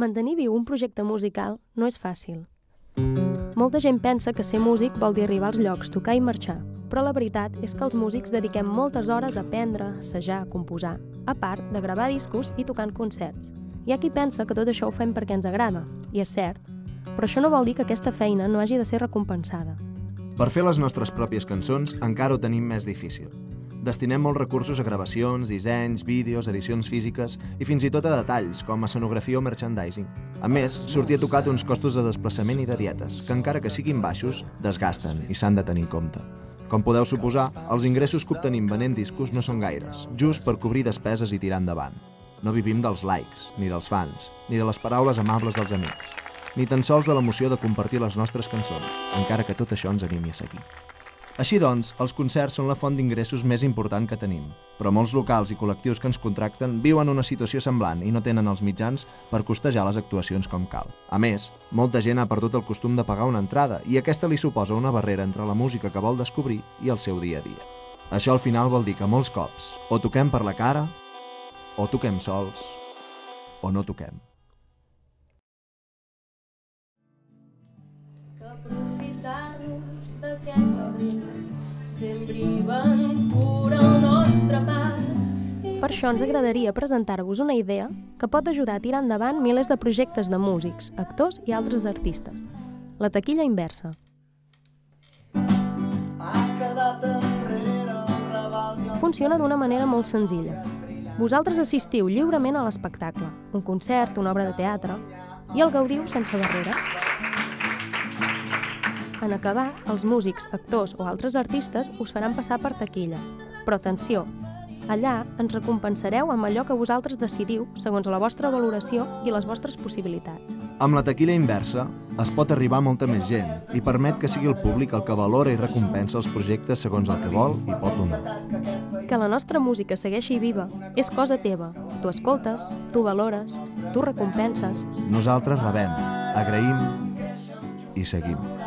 Mantenir viu un projecte musical no és fàcil. Molta gent pensa que ser músic vol dir arribar als llocs, tocar i marxar, però la veritat és que els músics dediquem moltes hores a aprendre, assajar, composar, a part de gravar discos i tocar en concerts. Hi ha qui pensa que tot això ho fem perquè ens agrada, i és cert, però això no vol dir que aquesta feina no hagi de ser recompensada. Per fer les nostres pròpies cançons encara ho tenim més difícil. Destinem molts recursos a gravacions, dissenys, vídeos, edicions físiques i fins i tot a detalls, com escenografia o merchandising. A més, sortir a tocar té uns costos de desplaçament i de dietes, que encara que siguin baixos, desgasten i s'han de tenir en compte. Com podeu suposar, els ingressos que obtenim venent discos no són gaires, just per cobrir despeses i tirar endavant. No vivim dels likes, ni dels fans, ni de les paraules amables dels amics, ni tan sols de l'emoció de compartir les nostres cançons, encara que tot això ens animi a seguir. Així doncs, els concerts són la font d'ingressos més important que tenim, però molts locals i col·lectius que ens contracten viuen una situació semblant i no tenen els mitjans per costejar les actuacions com cal. A més, molta gent ha perdut el costum de pagar una entrada i aquesta li suposa una barrera entre la música que vol descobrir i el seu dia a dia. Això al final vol dir que molts cops o toquem per la cara, o toquem sols, o no toquem. Per això ens agradaria presentar-vos una idea que pot ajudar a tirar endavant milers de projectes de músics, actors i altres artistes. La taquilla inversa. Funciona d'una manera molt senzilla. Vosaltres assistiu lliurement a l'espectacle, un concert, una obra de teatre, i el gaudiu sense barreres. En acabar, els músics, actors o altres artistes us faran passar per taquilla. Però atenció, allà ens recompensareu amb allò que vosaltres decidiu segons la vostra valoració i les vostres possibilitats. Amb la taquilla inversa es pot arribar a molta més gent i permet que sigui el públic el que valora i recompensa els projectes segons el que vol i pot donar. Que la nostra música segueixi viva és cosa teva. Tu escoltes, tu valores, tu recompenses. Nosaltres rebem, agraïm i seguim.